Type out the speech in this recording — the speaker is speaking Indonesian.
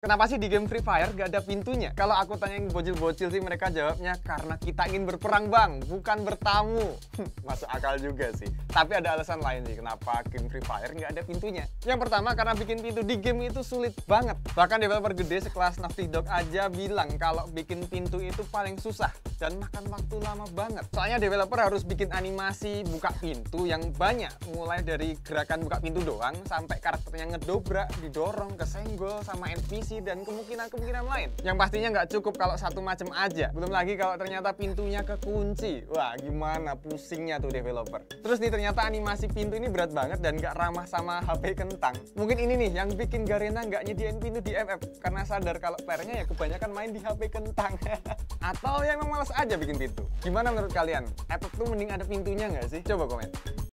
Kenapa sih di game Free Fire gak ada pintunya? Kalau aku tanyain bocil-bocil sih mereka jawabnya karena kita ingin berperang bang, bukan bertamu. Masuk akal juga sih. Tapi ada alasan lain sih kenapa game Free Fire gak ada pintunya. Yang pertama karena bikin pintu di game itu sulit banget. Bahkan developer gede sekelas Naughty Dog aja bilang kalau bikin pintu itu paling susah dan makan waktu lama banget. Soalnya developer harus bikin animasi buka pintu yang banyak. Mulai dari gerakan buka pintu doang sampai karakternya ngedobrak, didorong, kesenggol sama NPC dan kemungkinan-kemungkinan lain. Yang pastinya nggak cukup kalau satu macam aja. Belum lagi kalau ternyata pintunya kekunci. Wah, gimana pusingnya tuh developer. Terus nih ternyata animasi pintu ini berat banget dan nggak ramah sama HP kentang. Mungkin ini nih yang bikin Garena nggak nyediain pintu di FF karena sadar kalau playernya ya kebanyakan main di HP kentang. Atau ya emang males aja bikin pintu. Gimana menurut kalian? FF tuh mending ada pintunya nggak sih? Coba komen.